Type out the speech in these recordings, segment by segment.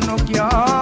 no cure.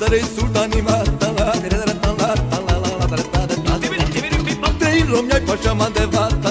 Trai sare sultani matala Trei romi ai pașa mande vatala